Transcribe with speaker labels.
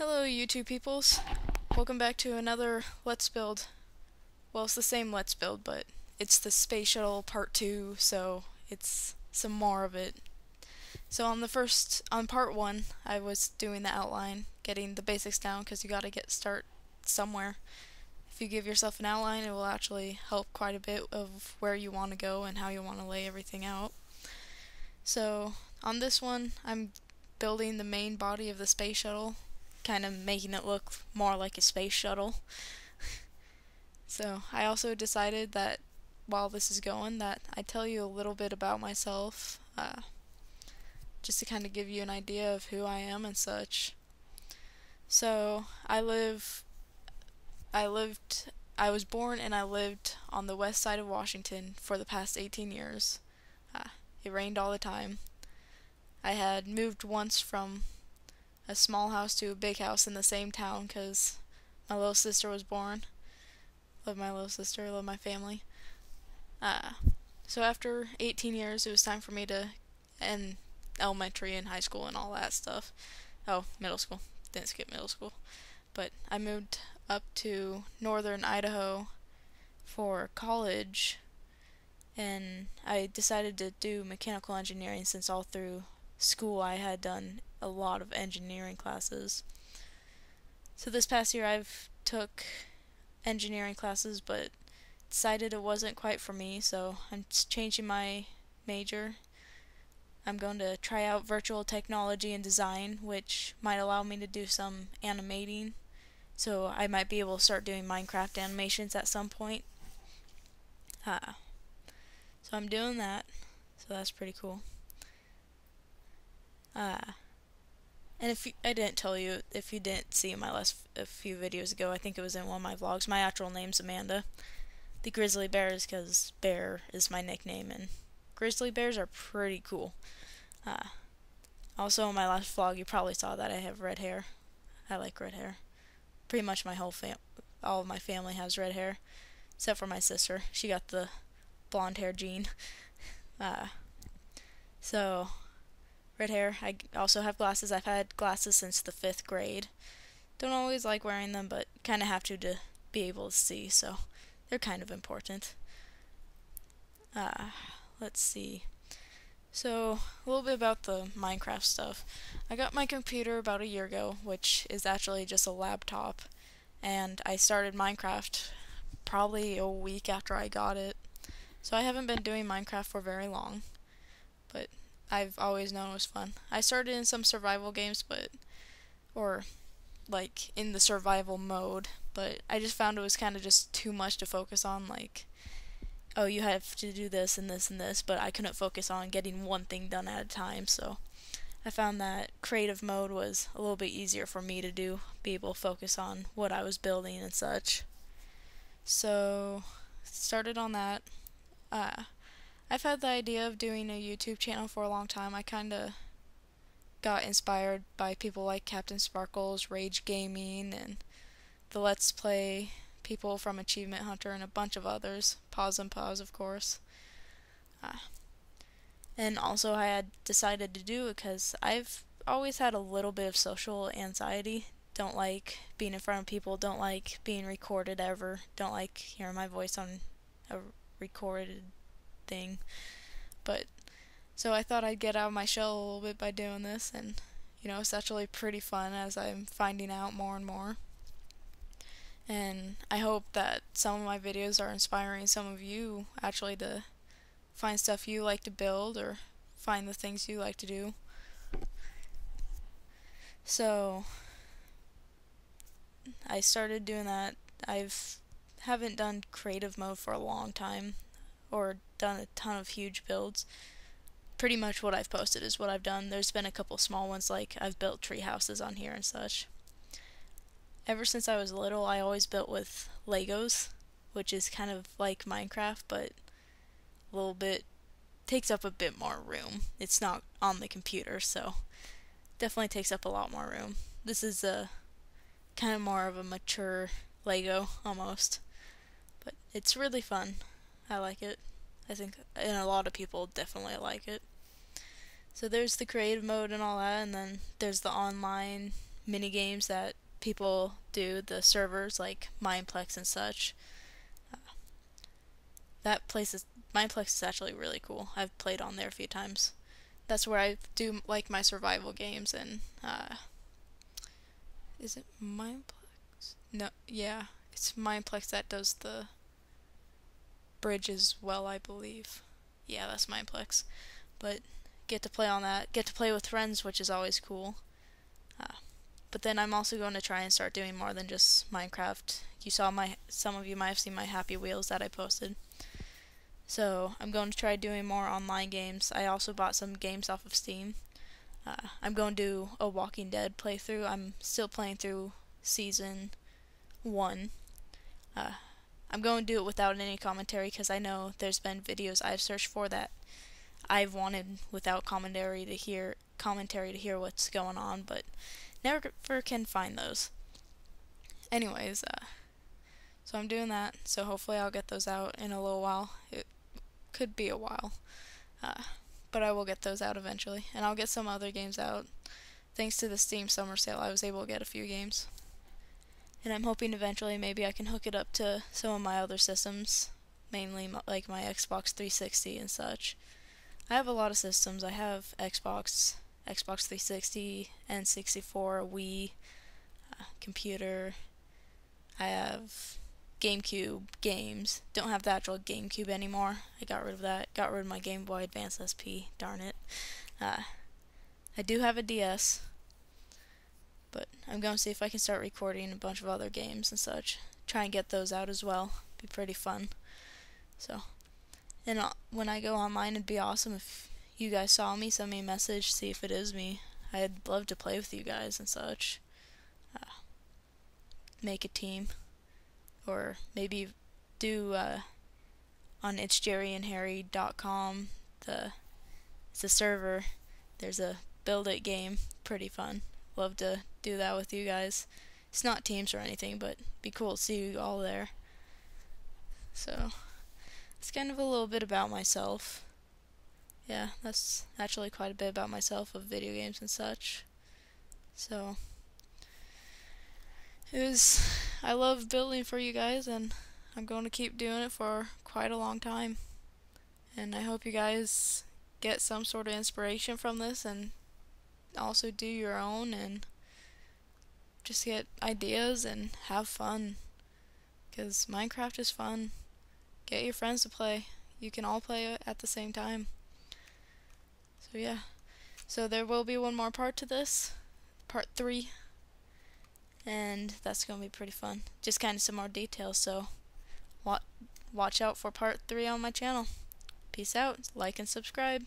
Speaker 1: Hello YouTube peoples. Welcome back to another Let's Build. Well, it's the same Let's Build, but it's the Space Shuttle Part 2, so it's some more of it. So on the first, on Part 1, I was doing the outline, getting the basics down, because you gotta get start somewhere. If you give yourself an outline, it will actually help quite a bit of where you want to go and how you want to lay everything out. So on this one, I'm building the main body of the space shuttle kind of making it look more like a space shuttle. so I also decided that while this is going that I tell you a little bit about myself, uh, just to kind of give you an idea of who I am and such. So I live, I lived, I was born and I lived on the west side of Washington for the past 18 years. Uh, it rained all the time. I had moved once from a small house to a big house in the same town because my little sister was born. Love my little sister, love my family. Uh, so after 18 years, it was time for me to end elementary and high school and all that stuff. Oh, middle school. Didn't skip middle school. But I moved up to northern Idaho for college and I decided to do mechanical engineering since all through school I had done a lot of engineering classes. So this past year I've took engineering classes but decided it wasn't quite for me so I'm changing my major. I'm going to try out virtual technology and design which might allow me to do some animating so I might be able to start doing Minecraft animations at some point. Uh, so I'm doing that so that's pretty cool. Uh, and if you, I didn't tell you, if you didn't see my last a few videos ago, I think it was in one of my vlogs. My actual name's Amanda. The grizzly bear is because bear is my nickname, and grizzly bears are pretty cool. Uh, also, in my last vlog, you probably saw that I have red hair. I like red hair. Pretty much my whole fam, all of my family has red hair, except for my sister. She got the blonde hair gene. Uh, so red hair. I also have glasses. I've had glasses since the fifth grade. Don't always like wearing them, but kind of have to to be able to see, so they're kind of important. Uh, let's see. So, a little bit about the Minecraft stuff. I got my computer about a year ago, which is actually just a laptop, and I started Minecraft probably a week after I got it. So I haven't been doing Minecraft for very long, but I've always known it was fun. I started in some survival games, but or like in the survival mode, but I just found it was kind of just too much to focus on like oh, you have to do this and this and this, but I couldn't focus on getting one thing done at a time, so I found that creative mode was a little bit easier for me to do, be able to focus on what I was building and such. So, started on that. Uh, I've had the idea of doing a YouTube channel for a long time. I kind of got inspired by people like CaptainSparklez, Rage Gaming, and the Let's Play people from Achievement Hunter and a bunch of others. Pause and Pause, of course. Uh, and also, I had decided to do it because I've always had a little bit of social anxiety. Don't like being in front of people, don't like being recorded ever, don't like hearing my voice on a recorded thing. But so I thought I'd get out of my shell a little bit by doing this, and you know, it's actually pretty fun as I'm finding out more and more. And I hope that some of my videos are inspiring some of you actually to find stuff you like to build or find the things you like to do. So I started doing that. I've haven't done creative mode for a long time or done a ton of huge builds. Pretty much what I've posted is what I've done. There's been a couple small ones like I've built tree houses on here and such. Ever since I was little, I always built with Legos, which is kind of like Minecraft, but a little bit takes up a bit more room. It's not on the computer, so definitely takes up a lot more room. This is a kind of more of a mature Lego almost, but it's really fun. I like it. I think, and a lot of people definitely like it. So there's the creative mode and all that, and then there's the online mini games that people do, the servers like Mineplex and such. Uh, that place is Mineplex is actually really cool. I've played on there a few times. That's where I do like my survival games and uh, is it Mineplex? No, yeah, it's Mineplex that does the bridge as well, I believe. Yeah, that's Mineplex. But get to play on that. Get to play with friends, which is always cool. Uh, but then I'm also going to try and start doing more than just Minecraft. You saw my, some of you might have seen my Happy Wheels that I posted. So I'm going to try doing more online games. I also bought some games off of Steam. Uh, I'm going to do a Walking Dead playthrough. I'm still playing through season one. Uh, I'm going to do it without any commentary because I know there's been videos I've searched for that I've wanted without commentary to hear commentary to hear what's going on, but never can find those. Anyways, uh, so I'm doing that. So hopefully I'll get those out in a little while. It could be a while, uh, but I will get those out eventually, and I'll get some other games out. Thanks to the Steam Summer Sale, I was able to get a few games and I'm hoping eventually maybe I can hook it up to some of my other systems, mainly like my Xbox 360 and such. I have a lot of systems. I have Xbox, Xbox 360, N64, Wii, uh, computer. I have GameCube games. Don't have the actual GameCube anymore. I got rid of that. Got rid of my Game Boy Advance SP. Darn it. Uh, I do have a DS. But I'm going to see if I can start recording a bunch of other games and such. Try and get those out as well. Be pretty fun. So, and uh, when I go online, it'd be awesome if you guys saw me, send me a message, see if it is me. I'd love to play with you guys and such. Uh, make a team. Or maybe do uh, on itsjerryandharry.com. The it's a server. There's a build it game. Pretty fun love to do that with you guys. It's not teams or anything, but be cool to see you all there. So, it's kind of a little bit about myself. Yeah, that's actually quite a bit about myself of video games and such. So, it was, I love building for you guys, and I'm going to keep doing it for quite a long time. And I hope you guys get some sort of inspiration from this and also do your own and just get ideas and have fun. Because Minecraft is fun. Get your friends to play. You can all play at the same time. So, yeah. So, there will be one more part to this. Part 3. And that's going to be pretty fun. Just kind of some more details. So, watch out for part 3 on my channel. Peace out. Like and subscribe.